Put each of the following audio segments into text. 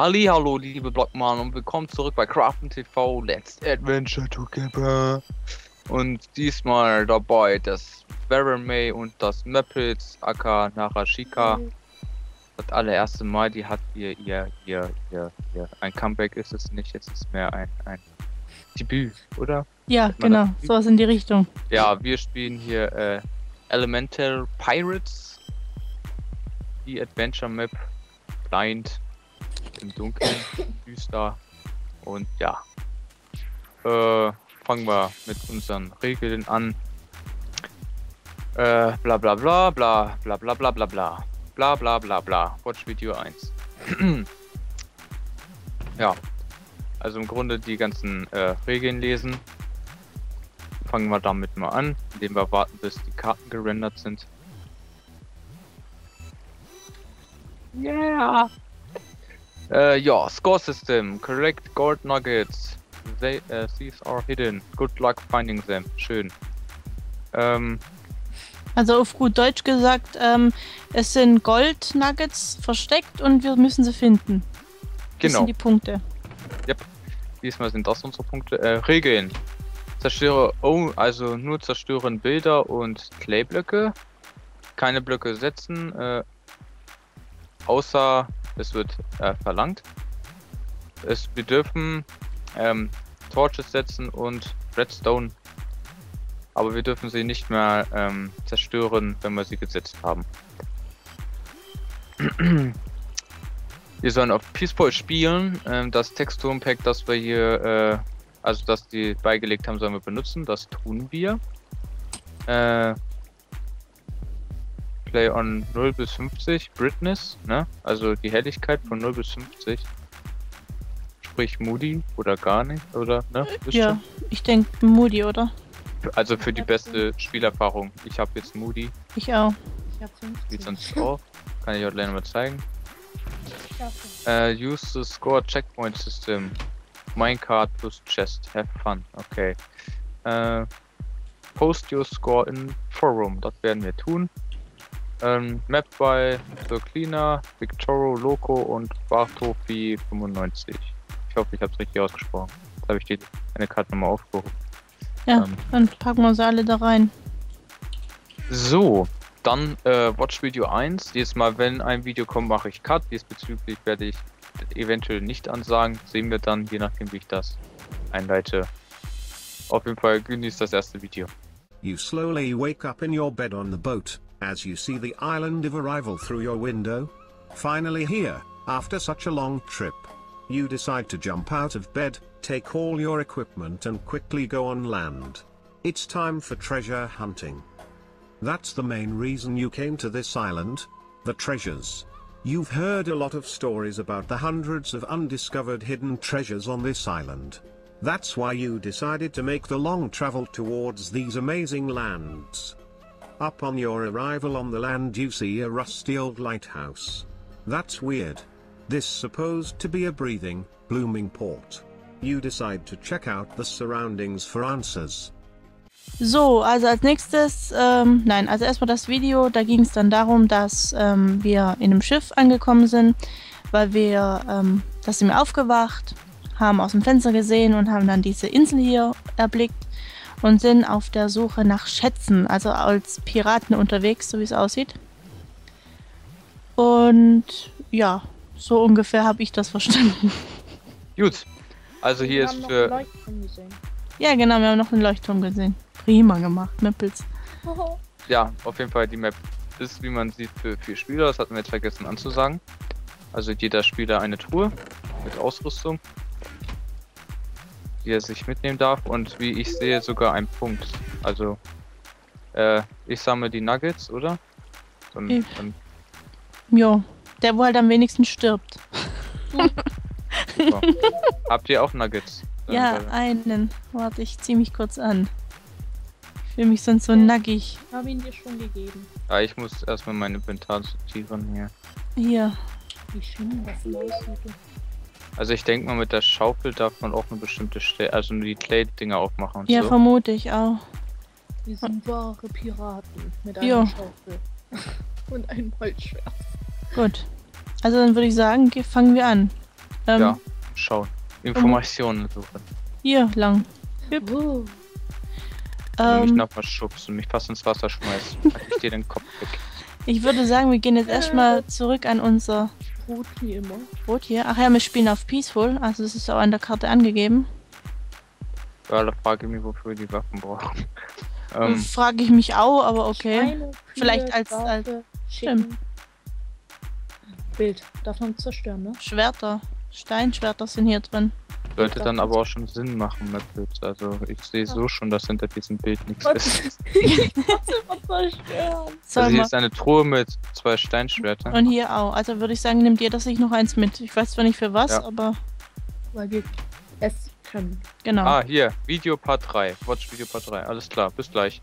Hallo, liebe Blockmann und willkommen zurück bei Craften TV Let's Adventure Together. Und diesmal dabei das May und das Mappets, aka Narashika. Das allererste Mal, die hat hier, ihr, ihr, ihr, ihr, ein Comeback ist es nicht, es ist mehr ein, ein Debüt, oder? Ja, genau, sowas in die Richtung. Ja, wir spielen hier äh, Elemental Pirates, die Adventure Map, blind, im Dunkeln, düster und ja. Äh, fangen wir mit unseren Regeln an. Äh, bla bla bla bla bla bla bla bla bla bla bla bla bla. Watch Video 1. ja. Also im Grunde die ganzen äh, Regeln lesen. Fangen wir damit mal an, indem wir warten, bis die Karten gerendert sind. Yeah! Uh, ja, Score System. Correct Gold Nuggets. They, uh, these are hidden. Good luck finding them. Schön. Ähm, also auf gut Deutsch gesagt, ähm, es sind Gold Nuggets versteckt und wir müssen sie finden. Das genau. sind die Punkte. Yep. Diesmal sind das unsere Punkte. Äh, Regeln. Zerstöre, oh, also nur zerstören Bilder und Clayblöcke. Keine Blöcke setzen, äh, außer es wird äh, verlangt. Es, wir dürfen ähm, Torches setzen und Redstone, aber wir dürfen sie nicht mehr ähm, zerstören, wenn wir sie gesetzt haben. wir sollen auf Peaceful spielen. Ähm, das Texturenpack, das wir hier, äh, also das die beigelegt haben, sollen wir benutzen. Das tun wir. Äh, Play on 0 bis 50, Brightness, ne? Also die Helligkeit von 0 bis 50. Sprich Moody oder gar nicht, oder? Ne? Wisst ja, schon? ich denke Moody, oder? Also für die beste Spielerfahrung. Ich habe jetzt Moody. Ich auch. Ich hab 50. Wie sonst auch. Kann ich auch gleich mal zeigen. Uh, use the score checkpoint system. Minecart plus chest. Have fun. Okay. Uh, post your score in forum. Das werden wir tun. Ähm, Map bei The Cleaner, Victoro Loco und Bartofi 95. Ich hoffe, ich habe es richtig ausgesprochen. Jetzt habe ich die eine Karte nochmal aufgerufen. Ja, ähm, dann packen wir sie alle da rein. So, dann äh, Watch Video 1. Jedes Mal, wenn ein Video kommt, mache ich Cut. Diesbezüglich werde ich eventuell nicht ansagen. Sehen wir dann, je nachdem, wie ich das einleite. Auf jeden Fall genießt das erste Video. You slowly wake up in your bed on the boat. As you see the island of arrival through your window. Finally here, after such a long trip. You decide to jump out of bed, take all your equipment and quickly go on land. It's time for treasure hunting. That's the main reason you came to this island, the treasures. You've heard a lot of stories about the hundreds of undiscovered hidden treasures on this island. That's why you decided to make the long travel towards these amazing lands. Upon your arrival on the land you see a rusty old lighthouse. That's weird. This supposed to be a breathing, blooming port. You decide to check out the surroundings for answers. So, also als nächstes, ähm, nein, also erstmal das Video, da ging es dann darum, dass ähm, wir in einem Schiff angekommen sind, weil wir, ähm, da sind wir aufgewacht, haben aus dem Fenster gesehen und haben dann diese Insel hier erblickt und sind auf der Suche nach Schätzen, also als Piraten unterwegs, so wie es aussieht. Und ja, so ungefähr habe ich das verstanden. Gut, also hier ist für. Ja, genau, wir haben noch einen Leuchtturm gesehen. Prima gemacht, Nippels. Ja, auf jeden Fall die Map ist, wie man sieht, für vier Spieler. Das hatten wir jetzt vergessen anzusagen. Also jeder Spieler eine Truhe mit Ausrüstung die er sich mitnehmen darf und wie ich sehe sogar ein Punkt. Also äh, ich sammle die Nuggets, oder? Dann, dann ja, der wo halt am wenigsten stirbt. Habt ihr auch Nuggets? Ja, weil... einen. Warte, ich zieh mich kurz an. Ich fühle mich sonst so nackig. Ich habe ihn dir schon gegeben. Ja, ich muss erstmal mein Inventar sortieren hier. Hier. Wie schön das aussieht. Also ich denke mal, mit der Schaufel darf man auch eine bestimmte Stelle, also nur die Clay-Dinger aufmachen und ja, so. Ja, vermute ich auch. Wir sind wahre Piraten mit einer jo. Schaufel und einem Holzschwert. Gut. Also dann würde ich sagen, fangen wir an. Ähm, Ja. Schauen. Informationen suchen. Hier lang. Oh, Und mich Ähm, nochmal schubsen, mich fast ins Wasser schmeißen. Ich dir den Kopf weg. ich würde sagen, wir gehen jetzt erstmal zurück an unser gut wie immer. Boot hier. Ach ja, wir spielen auf Peaceful, also das ist auch an der Karte angegeben. Ja, da frage ich mich, wofür wir die Waffen brauchen. Ähm, Frage ich mich auch, aber okay. Vielleicht als- als- Schicken. Bild. Darf man zerstören, ne? Schwerter. Steinschwerter sind hier drin. Sollte glaub, dann das- aber auch schon Sinn machen, Methods. Also ich sehe so schon, dass hinter diesem Bild nichts Was? ist. Also hier ist eine Truhe mit zwei Steinschwertern. Und hier auch. Also würde ich sagen, nimmt jeder sich noch eins mit. Ich weiß zwar nicht für was, Ja. aber Weil wir es können. genau. Ah, hier, Video Part 3. Watch Video Part 3. Alles klar, bis gleich.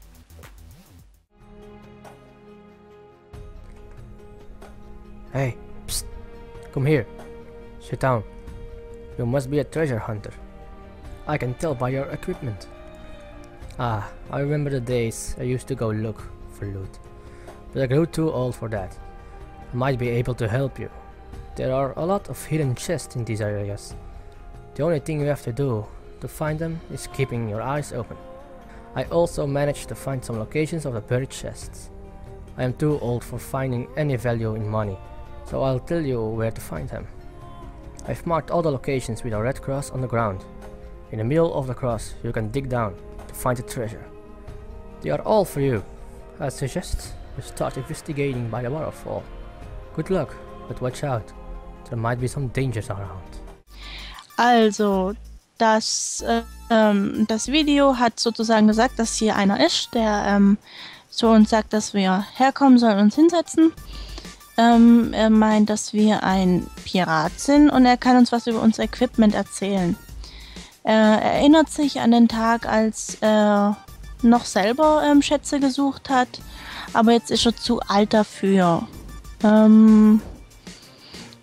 Hey, psst. Come here. Sit down. You must be a treasure hunter. I can tell by your equipment. Ah, I remember the days I used to go look for loot. But I grew too old for that. I might be able to help you. There are a lot of hidden chests in these areas. The only thing you have to do to find them is keeping your eyes open. I also managed to find some locations of the buried chests. I am too old for finding any value in money, so I'll tell you where to find them. I've marked all the locations with a red cross on the ground. In the middle of the cross, you can dig down to find the treasure. They are all for you. I suggest you start investigating by the waterfall. Good luck, but watch out. There might be some dangers around. Also, das, äh, ähm, das Video hat sozusagen gesagt, dass hier einer ist, der ähm, zu uns sagt, dass wir herkommen sollen, uns hinsetzen. Ähm, er meint, dass wir ein Pirat sind und er kann uns was über unser Equipment erzählen. Er erinnert sich an den Tag, als er noch selber ähm, Schätze gesucht hat, aber jetzt ist er zu alt dafür. Ähm,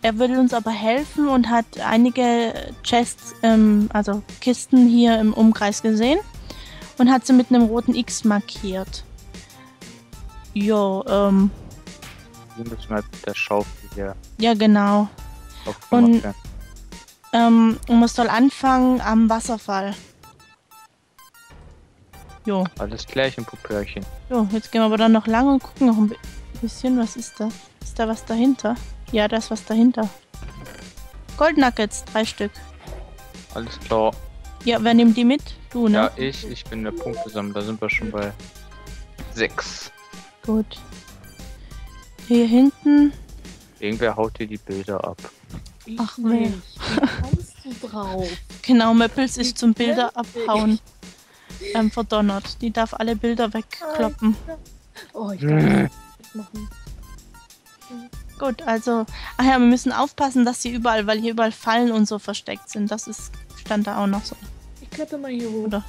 er würde uns aber helfen und hat einige Chests, ähm, also Kisten hier im Umkreis gesehen und hat sie mit einem roten X markiert. Jo, ähm, Wir müssen halt mit der Schaufel hier ja genau. Und-. Ähm, man soll anfangen am Wasserfall. Jo, Alles klärchen, Pupörchen. jo, jetzt gehen wir aber dann noch lang und gucken noch ein bi- bisschen, was ist da? Ist da was dahinter? Ja, da ist was dahinter. Goldnuggets, drei Stück. Alles klar. Ja, wer nimmt die mit? Du, ne? Ja, ich, ich bin der Punktesammler. Da sind wir schon bei sechs. Gut. Hier hinten. Irgendwer haut hier die Bilder ab. Ich Ach. Wie kommst du drauf? Genau, Möppels ist zum Bilder abhauen. Ähm, verdonnert. Die darf alle Bilder wegkloppen. Oh, ich kann das machen. Gut, also. Ach ja, wir müssen aufpassen, dass sie überall, weil hier überall Fallen und so versteckt sind. Das ist, stand da auch noch so. Ich kletter mal hier hoch. Oder?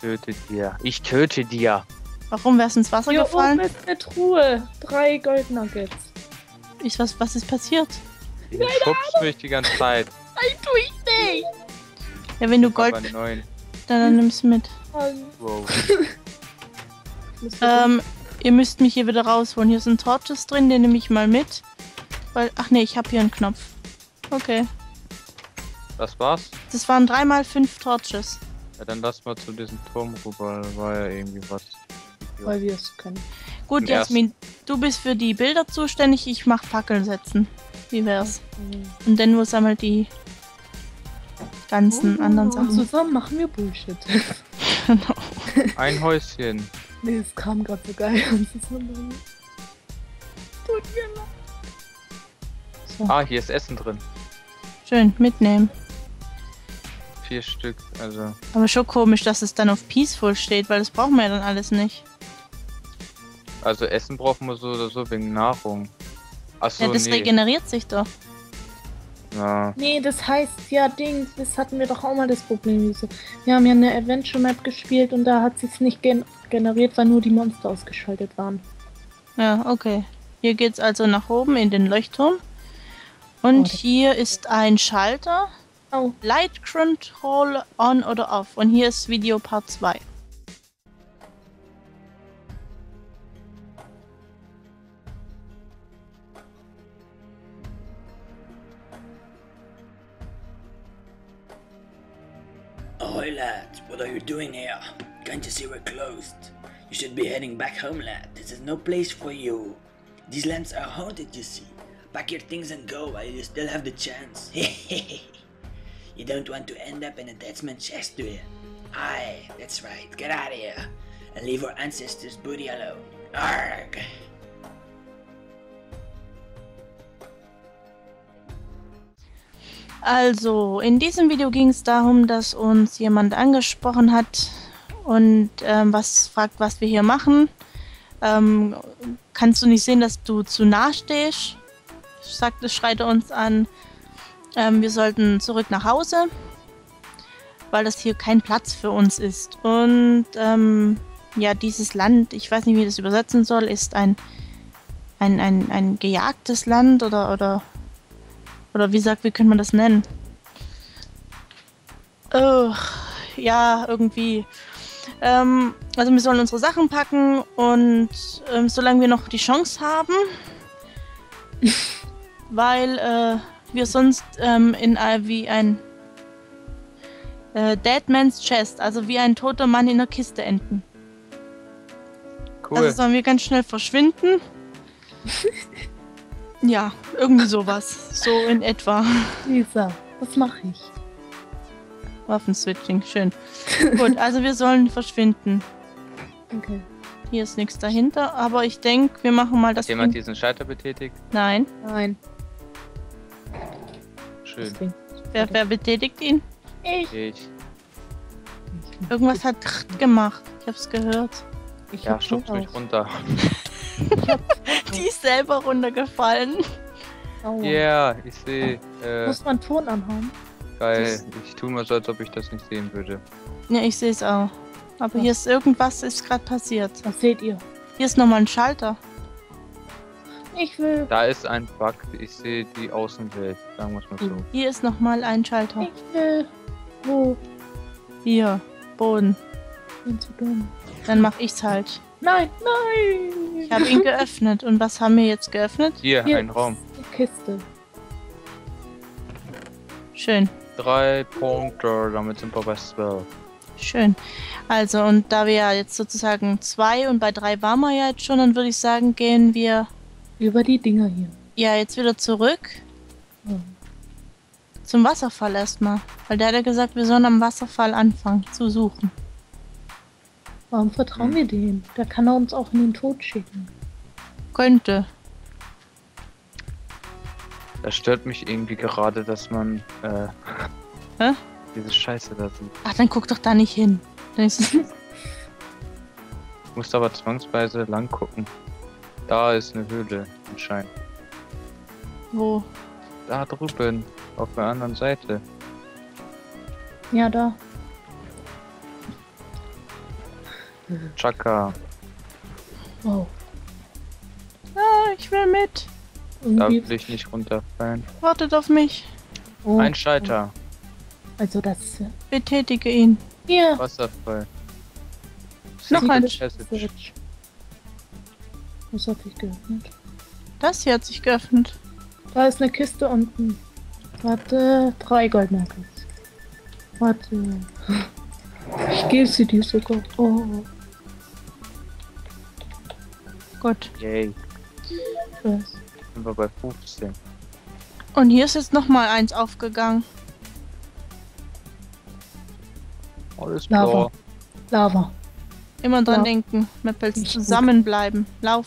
Töte dir. Ich töte dir. Warum wär's ins Wasser Hier oben gefallen? ist eine Truhe. Drei Goldnuggets. Ist was, was ist passiert? Du schubst mich die ganze Zeit. Nein, tu ich nicht. Ja, wenn du Gold, dann, dann nimm's mit. Mann, Wow. Ähm, ihr müsst mich hier wieder rausholen. Hier sind Torches drin, den nehme ich mal mit. Weil, ach nee, ich habe hier einen Knopf. Okay. Das war's? Das waren dreimal fünf Torches. Ja, dann lass mal zu diesem Turm rüber. Da war ja irgendwie was. Weil wir es können. Gut, Jasmin, du bist für die Bilder zuständig, ich mach Fackeln setzen. Wie wär's? Mhm. Und Denno sammelt die ganzen anderen Und Sachen. zusammen machen wir Bullshit. Genau. Ein Häuschen. nee, es kam gerade so geil. Tut mir leid. So, Ah, hier ist Essen drin. schön, mitnehmen. Vier Stück. Also. Aber schon komisch, dass es dann auf Peaceful steht, weil das brauchen wir ja dann alles nicht. Also Essen brauchen wir so oder so wegen Nahrung. Achso, ja, das nee. regeneriert sich doch. Ja. Nee, das heißt ja Ding, das hatten wir doch auch mal das Problem. Wir haben ja eine Adventure Map gespielt und da hat sie es nicht gen generiert, weil nur die Monster ausgeschaltet waren. Ja, okay. Hier geht's also nach oben in den Leuchtturm. Und Oh, hier ist ein Schalter. Oh. Light Control on oder off. Und hier ist Video Part 2. Oi lad, what are you doing here? Can't you see we're closed? You should be heading back home, lad. This is no place for you. These lands are haunted, you see. Pack your things and go while you still have the chance. you don't want to end up in a deadsman's chest, do you? Aye, that's right. Get out of here and leave our ancestors' booty alone. Arg! Also, in diesem Video ging es darum, dass uns jemand angesprochen hat und ähm, was fragt, was wir hier machen. Ähm, kannst du nicht sehen, dass du zu nah stehst? Sagt es, schreit er uns an. Ähm, wir sollten zurück nach Hause, weil das hier kein Platz für uns ist. Und ähm, ja, dieses Land, ich weiß nicht, wie ich das übersetzen soll, ist ein, ein, ein, ein gejagtes Land oder, oder oder wie sagt, wie könnte man das nennen? Oh, ja, irgendwie. Ähm, also wir sollen unsere Sachen packen und ähm, solange wir noch die Chance haben, weil äh, wir sonst ähm, in äh, wie ein äh, Dead Man's Chest, also wie ein toter Mann in einer Kiste enden. Cool. Also sollen wir ganz schnell verschwinden. ja, irgendwie sowas. So in etwa. Lisa, was mache ich? Waffenswitching, schön. Gut, also wir sollen verschwinden. Okay. Hier ist nichts dahinter, aber ich denke, wir machen mal das. Hat jemand diesen Schalter betätigt? Nein, Nein. Schön. Wer, wer betätigt ihn? Ich. Ich. Irgendwas hat gemacht. Ich hab's gehört. Ich Ja, Ton mich runter. Die ist selber runtergefallen. Aua. Yeah, ich sehe. Äh, Muss man Ton anhaben? geil. das- Ich tue mal so, als ob ich das nicht sehen würde. Ja, ich sehe es auch. Aber hier ist irgendwas ist gerade passiert. Was seht ihr? Hier ist nochmal ein Schalter. Ich will. Da ist ein Bug. Ich sehe die Außenwelt. Sagen wir es mal so. Hier ist nochmal ein Schalter. Ich will. Wo? Hier, Boden. Bin zu dumm. Dann mach ich's halt. Nein, nein! Ich habe ihn geöffnet. Und was haben wir jetzt geöffnet? Hier, Hier ein Raum. Die Kiste. Schön. Drei Punkte, damit sind wir bei 12. Schön. Also, und da wir ja jetzt sozusagen zwei und bei drei waren wir ja jetzt schon, dann würde ich sagen, gehen wir Über die Dinger hier. ja jetzt wieder zurück Hm. zum Wasserfall erstmal. Weil der hat ja gesagt, wir sollen am Wasserfall anfangen zu suchen. Warum vertrauen Hm. wir dem? Der kann er uns auch in den Tod schicken. Könnte. Das stört mich irgendwie gerade, dass man äh, Hä? diese Scheiße da sieht. Ach, dann guck doch da nicht hin. Ich muss aber zwangsweise lang gucken. Da ist eine Höhle anscheinend. wo? Da drüben, auf der anderen Seite. Ja, da. Chaka. Wow. Ah, ich will mit. Da will ich nicht runterfallen. Wartet auf mich. Oh, Ein Schalter. Also das. Betätige ihn. Hier. Wasserfall. Noch ein Passage. Was hat sich geöffnet? Das hier hat sich geöffnet. Da ist eine Kiste unten. Warte, drei Goldmerkels. Warte. Ich gebe sie dir sogar. Oh, Gut. Yay. was? Sind wir bei 15. Und hier ist jetzt nochmal eins aufgegangen. Alles Lava. klar. Lava. Immer dran Ja. denken. Meppels Nicht gut. zusammenbleiben. Lauf.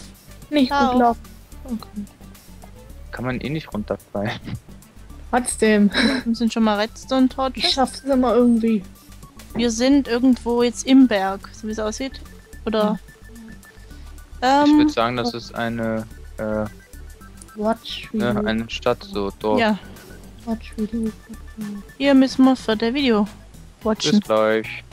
Nicht Lauf. gut laufen. Okay. Kann man eh nicht runterfallen. Trotzdem. Wir sind schon mal Redstone Ich Torches. schaff's immer irgendwie. Wir sind irgendwo jetzt im Berg, so wie es aussieht. Oder? Ich Ähm, würde sagen, das ist eine, äh, Watch ne, Video. eine Stadt, so dort. ja, Watch Video. hier müssen wir für der Video Bis watchen. gleich.